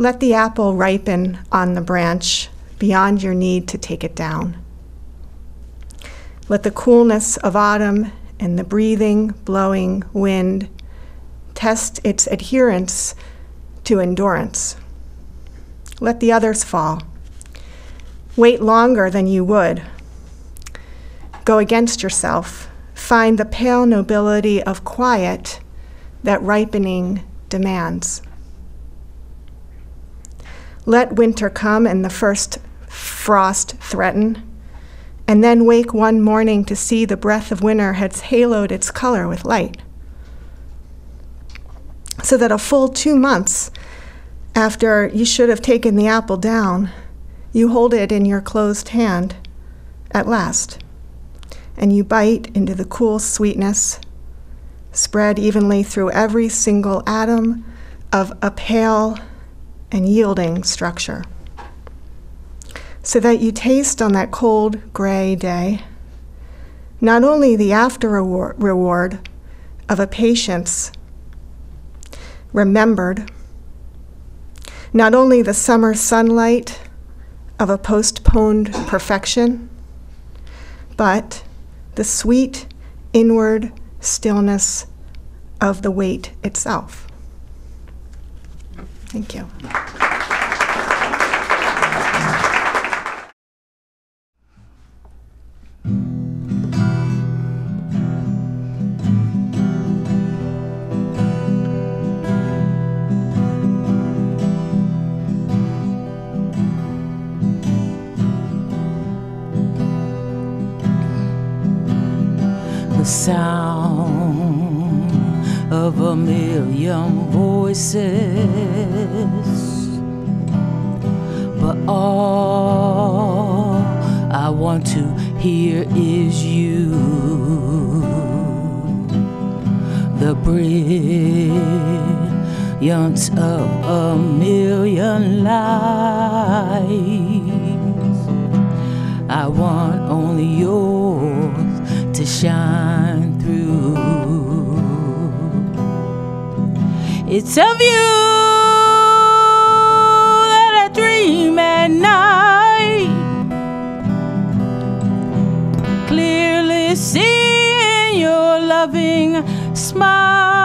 Let the apple ripen on the branch beyond your need to take it down. Let the coolness of autumn and the breathing, blowing wind test its adherence to endurance. Let the others fall. Wait longer than you would. Go against yourself. Find the pale nobility of quiet that ripening demands. Let winter come and the first frost threaten, and then wake one morning to see the breath of winter has haloed its color with light. So that a full two months after you should have taken the apple down, you hold it in your closed hand at last, and you bite into the cool sweetness, spread evenly through every single atom of a pale and yielding structure so that you taste on that cold, gray day not only the after reward of a patience remembered, not only the summer sunlight of a postponed perfection, but the sweet inward stillness of the wait itself. Thank you. Of a million lights. I want only yours to shine through. It's of you that I dream at night, clearly seeing your loving smile,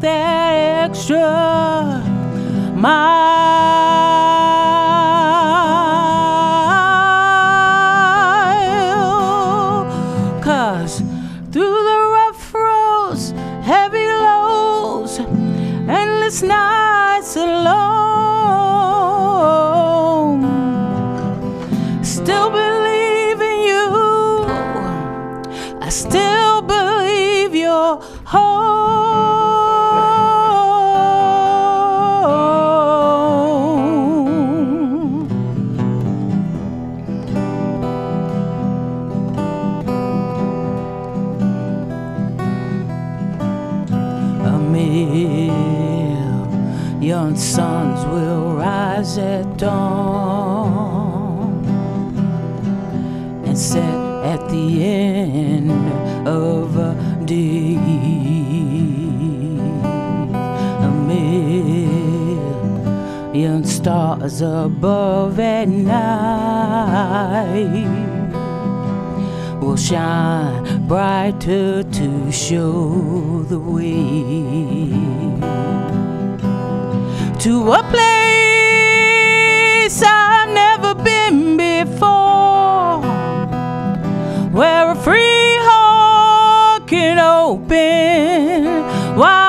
that extra mile. Brighter to show the way to a place I've never been before, where a free heart can open wide.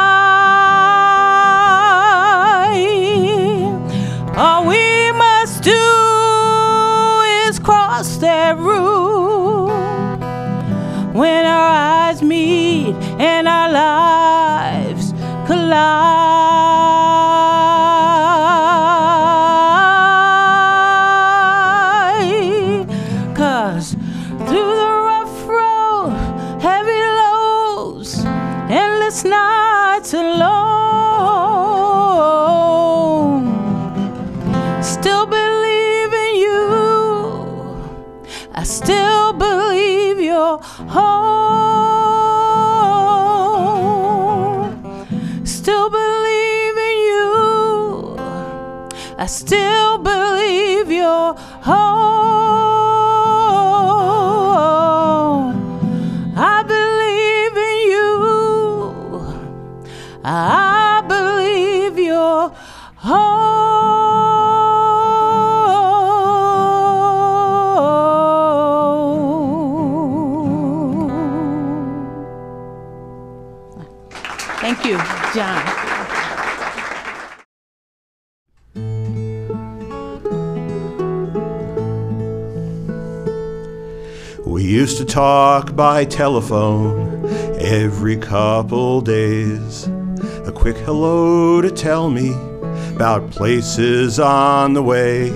and our lives collide. Cause through the rough road, heavy loads, endless nights alone, still believe in you. I still believe you're. Still used to talk by telephone every couple days. A quick hello to tell me about places on the way.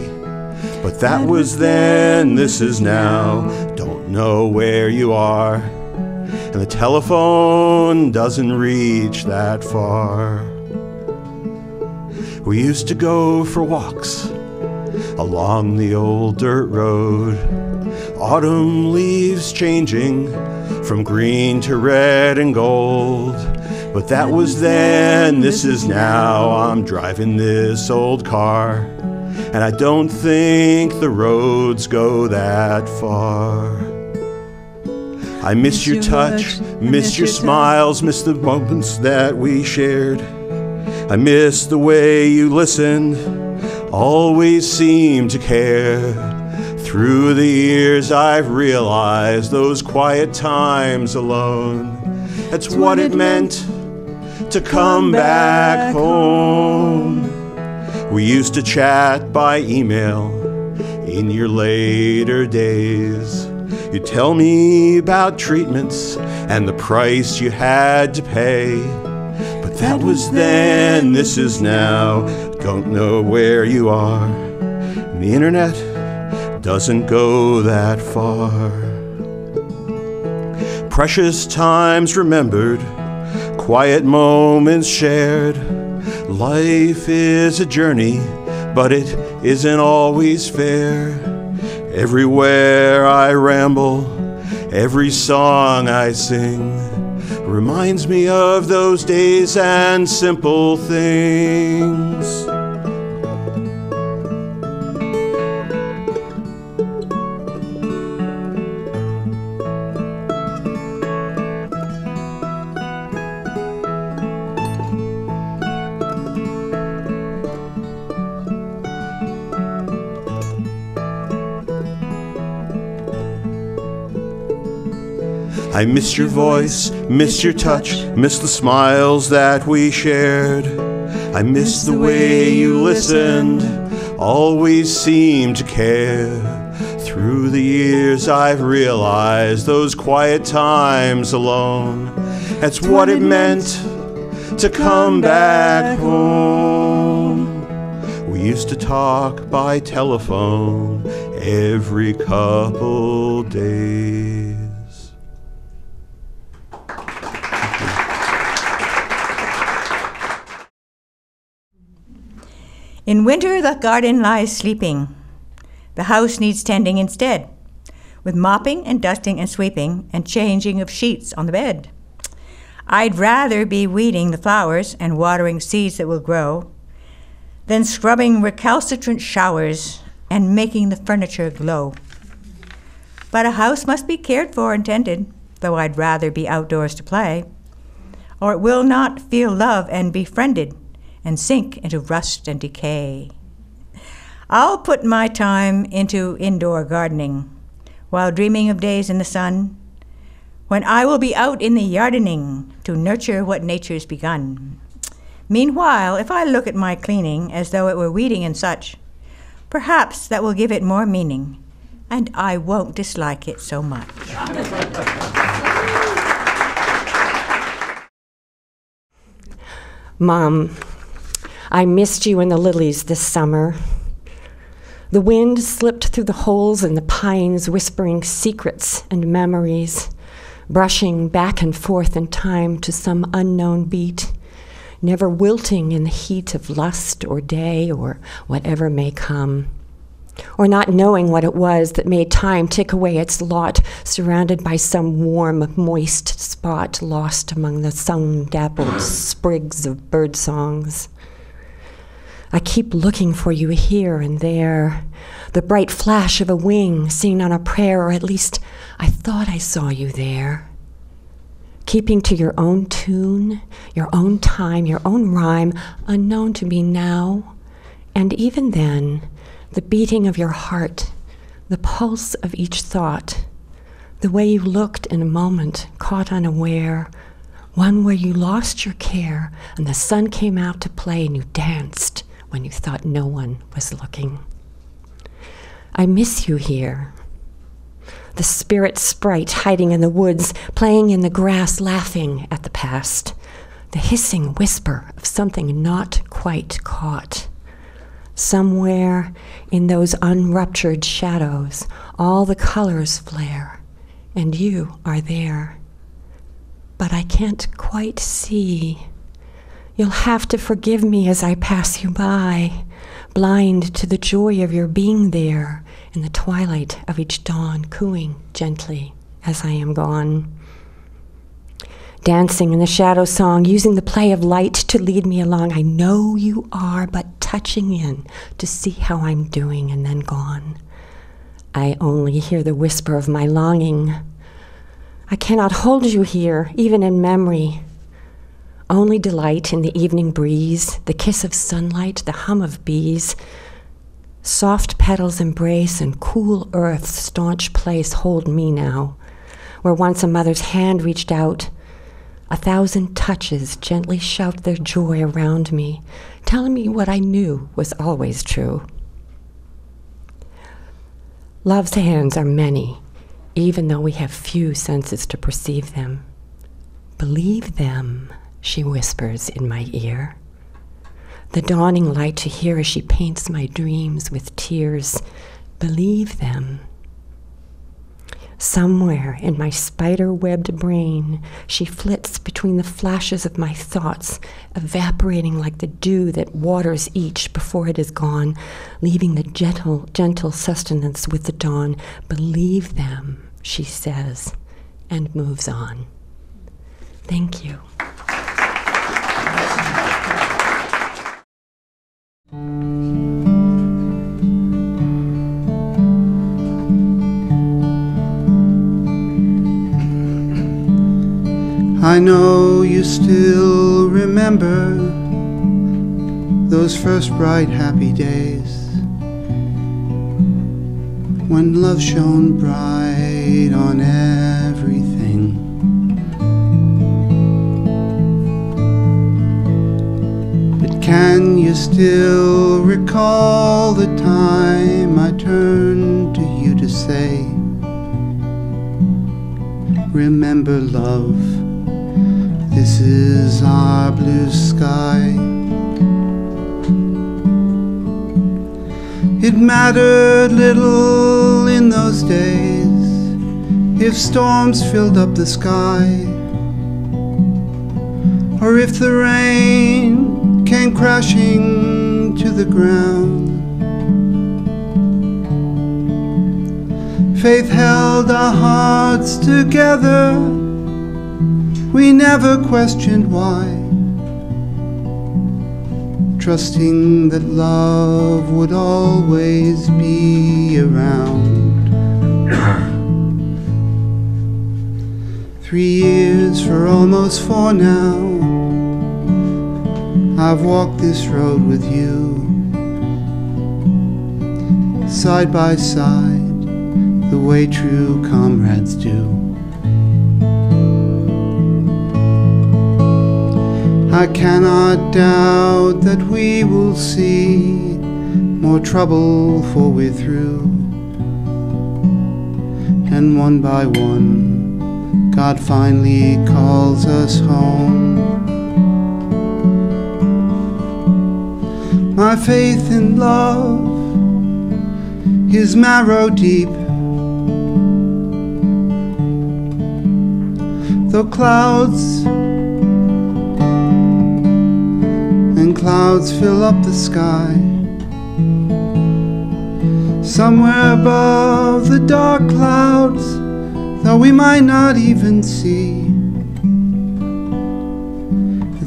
But that was then, this is now. Don't know where you are. And the telephone doesn't reach that far. We used to go for walks along the old dirt road. Autumn leaves changing from green to red and gold. But that was then, this is now. I'm driving this old car, and I don't think the roads go that far. I miss your touch, miss your smiles, miss the moments that we shared. I miss the way you listened, always seemed to care. Through the years, I've realized those quiet times alone. That's what it meant to come back home. We used to chat by email in your later days. You'd tell me about treatments and the price you had to pay. But that was then, this is now. Don't know where you are. The internet doesn't go that far. Precious times remembered, quiet moments shared. Life is a journey, but it isn't always fair. Everywhere I ramble, every song I sing reminds me of those days and simple things. I miss your voice, miss your touch, miss the smiles that we shared. I miss the way you listened, always seemed to care. Through the years, I've realized those quiet times alone. That's what it meant to come back home. We used to talk by telephone every couple days. In winter, the garden lies sleeping. The house needs tending instead, with mopping and dusting and sweeping and changing of sheets on the bed. I'd rather be weeding the flowers and watering seeds that will grow than scrubbing recalcitrant showers and making the furniture glow. But a house must be cared for and tended, though I'd rather be outdoors to play, or it will not feel love and befriended and sink into rust and decay. I'll put my time into indoor gardening while dreaming of days in the sun when I will be out in the yardening to nurture what nature's begun. Meanwhile, if I look at my cleaning as though it were weeding and such, perhaps that will give it more meaning, and I won't dislike it so much. Mom, I missed you and the lilies this summer. The wind slipped through the holes in the pines, whispering secrets and memories, brushing back and forth in time to some unknown beat, never wilting in the heat of lust or day or whatever may come. or not knowing what it was that made time tick away its lot, surrounded by some warm, moist spot lost among the sun dappled sprigs of bird songs. I keep looking for you here and there, the bright flash of a wing seen on a prayer, or at least I thought I saw you there. Keeping to your own tune, your own time, your own rhyme, unknown to me now, and even then, the beating of your heart, the pulse of each thought, the way you looked in a moment, caught unaware, one where you lost your care and the sun came out to play and you danced when you thought no one was looking. I miss you here. The spirit sprite hiding in the woods, playing in the grass, laughing at the past. The hissing whisper of something not quite caught. Somewhere in those unruptured shadows, all the colors flare, and you are there. But I can't quite see. You'll have to forgive me as I pass you by, blind to the joy of your being there in the twilight of each dawn, cooing gently as I am gone dancing in the shadow song, using the play of light to lead me along. I know you are, but touching in to see how I'm doing and then gone. I only hear the whisper of my longing. I cannot hold you here, even in memory. Only delight in the evening breeze, the kiss of sunlight, the hum of bees. Soft petals embrace and cool earth's staunch place hold me now. Where once a mother's hand reached out, a thousand touches gently shout their joy around me, telling me what I knew was always true. Love's hands are many, even though we have few senses to perceive them. Believe them, she whispers in my ear. The dawning light to hear as she paints my dreams with tears. Believe them. Somewhere in my spider webbed brain, she flits between the flashes of my thoughts, evaporating like the dew that waters each before it is gone, leaving the gentle, gentle sustenance with the dawn. Believe them, she says, and moves on. Thank you. I know you still remember those first bright, happy days when love shone bright on everything. But can you still recall the time I turned to you to say, Remember love? This is our blue sky. It mattered little in those days if storms filled up the sky, or if the rain came crashing to the ground. Faith held our hearts together we never questioned why, trusting that love would always be around. Three years for almost four now, I've walked this road with you, side by side, the way true comrades do. I cannot doubt that we will see more trouble for we're through. And one by one, God finally calls us home. My faith in love is marrow deep. Though clouds clouds fill up the sky. somewhere above the dark clouds, though we might not even see.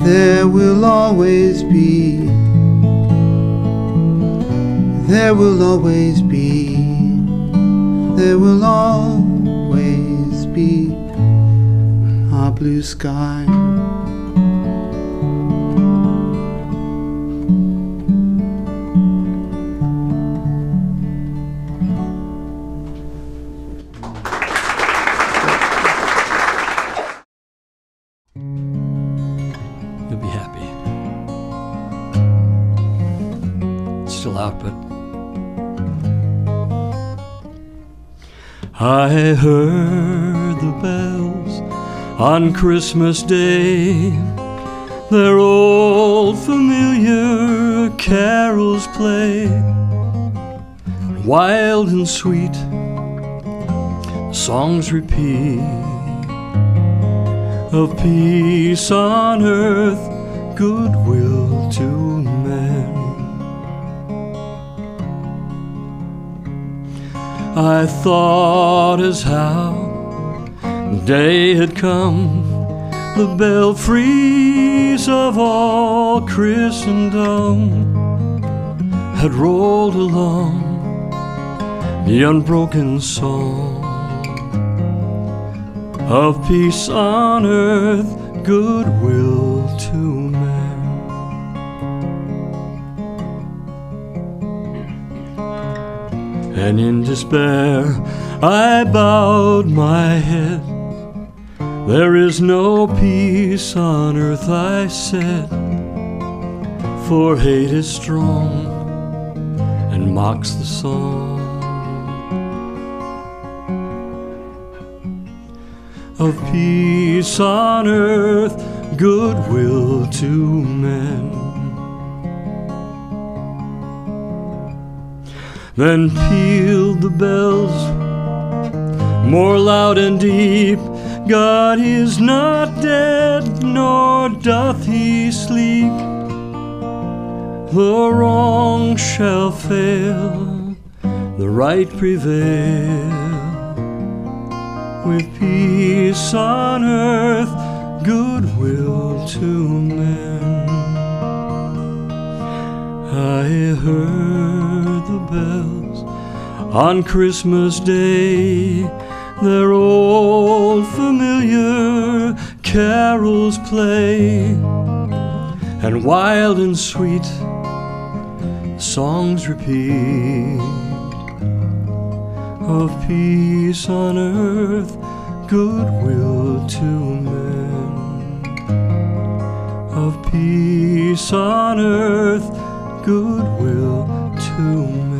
There will always be, there will always be, there will always be a blue sky. On Christmas Day. Their old familiar carols play. Wild and sweet, songs repeat of peace on earth, goodwill to men. I thought as how day had come, the belfries of all Christendom had rolled along the unbroken song of peace on earth, goodwill to men. And in despair, I bowed my head. There is no peace on earth, I said, for hate is strong and mocks the song. of peace on earth, goodwill to men. Then pealed the bells more loud and deep. God is not dead, nor doth he sleep. The wrong shall fail, the right prevail with peace on earth, goodwill to men. I heard the bells on Christmas Day, their old familiar carols play, and wild and sweet songs repeat of peace on earth, goodwill to men. Of peace on earth, goodwill to men.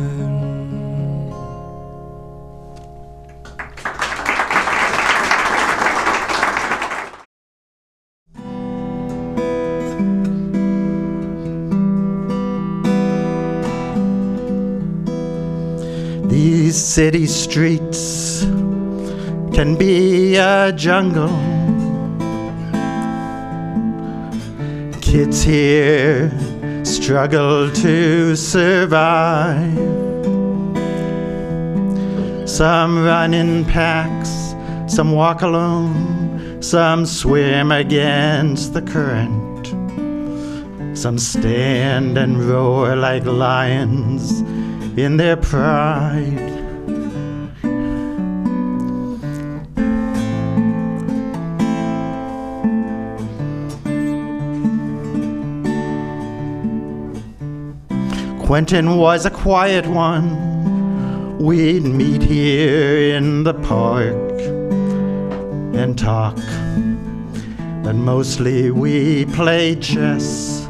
City streets can be a jungle. Kids here struggle to survive. Some run in packs, some walk alone, some swim against the current. Some stand and roar like lions in their pride. Quentin was a quiet one. We'd meet here in the park and talk, but mostly we played chess.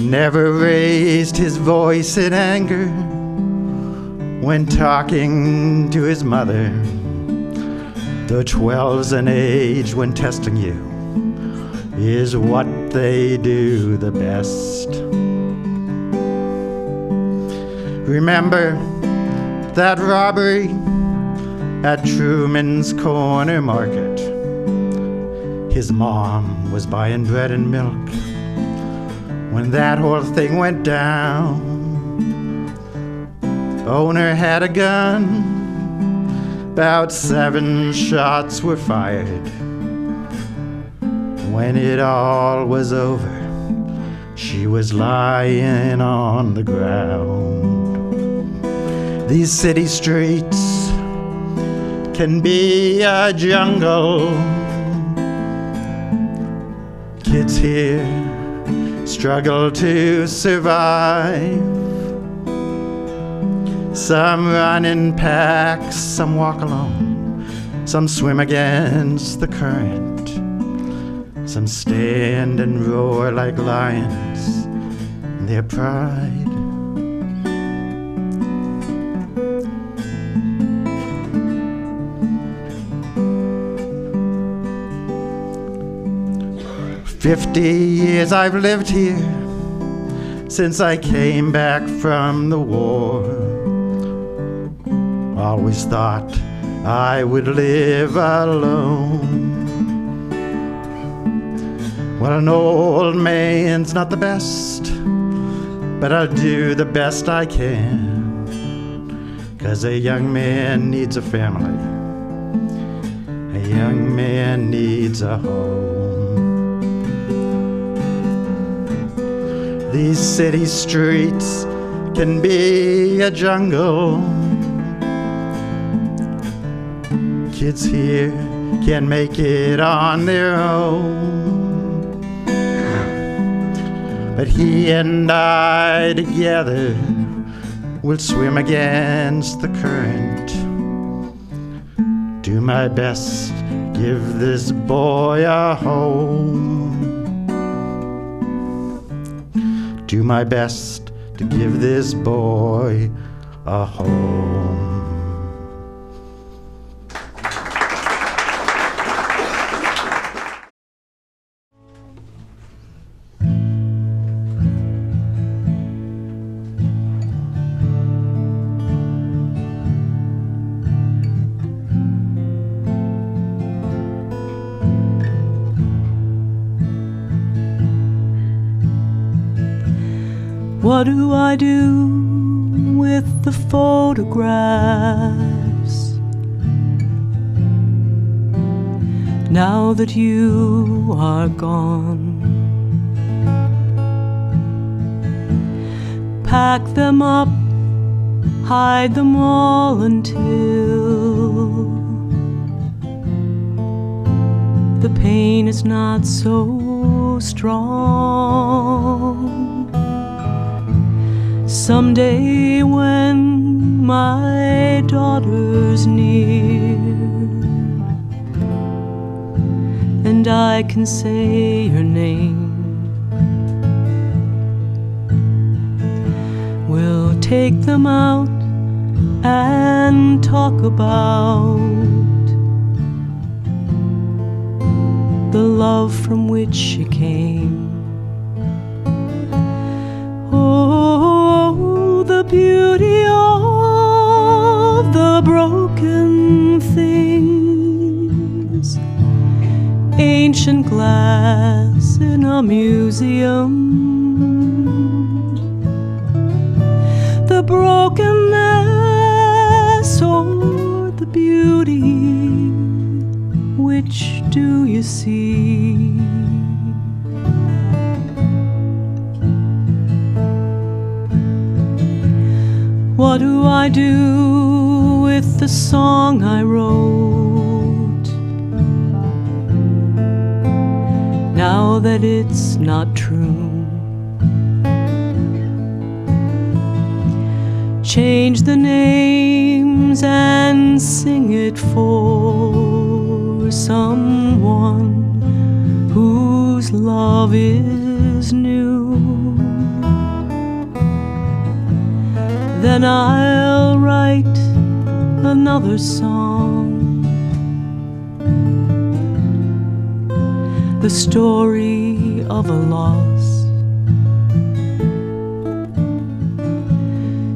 Never raised his voice in anger when talking to his mother. The twelve's an age when testing you is what they do the best. Remember that robbery at Truman's Corner Market? His mom was buying bread and milk when that whole thing went down. owner had a gun. About seven shots were fired. When it all was over, she was lying on the ground. These city streets can be a jungle. Kids here struggle to survive. Some run in packs, some walk alone, some swim against the current. Some stand and roar like lions in their pride. Fifty years I've lived here since I came back from the war. Always thought I would live alone. Well, an old man's not the best, but I'll do the best I can. Cause a young man needs a family, a young man needs a home. These city streets can be a jungle. Kids here can make it on their own. But he and I together will swim against the current. Do my best, give this boy a home. Do my best to give this boy a home. What do I do with the photographs? Now that you are gone, pack them up, hide them all until the pain is not so strong. Someday, when my daughter's near, and I can say her name, we'll take them out and talk about the love from which she came. Beauty of the broken things. Ancient glass in a museum. The brokenness or the beauty. Which do you see? What do I do with the song I wrote? Now that it's not true. Change the names and sing it for someone whose love is Then I'll write another song. The story of a loss.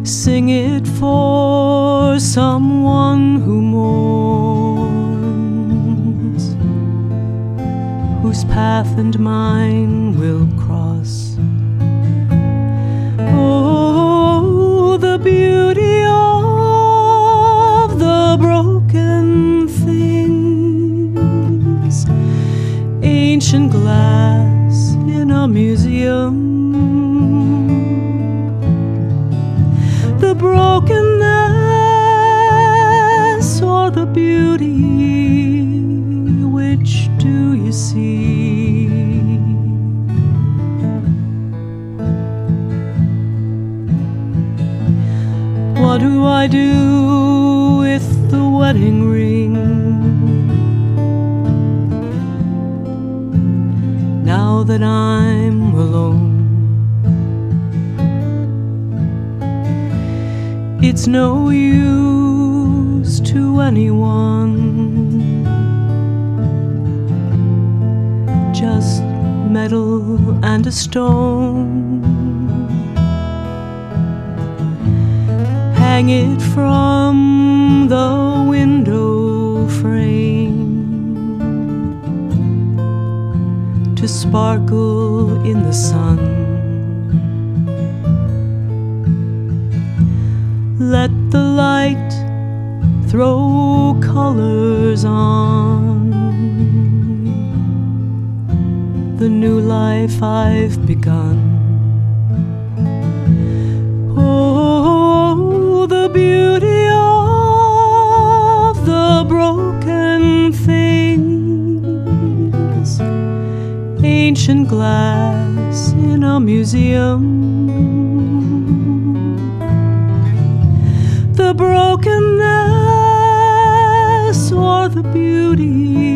Sing it for someone who mourns, whose path and mine ocean glass in a museum. The brokenness or the beauty, which do you see? What do I do with the wedding ring? That I'm alone, it's no use to anyone. Just metal and a stone. hang it from the sparkle in the sun. Let the light throw colors on the new life I've begun. Oh, the beauty of ancient glass in a museum. The brokenness or the beauty,